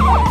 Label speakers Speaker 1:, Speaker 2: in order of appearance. Speaker 1: Oh!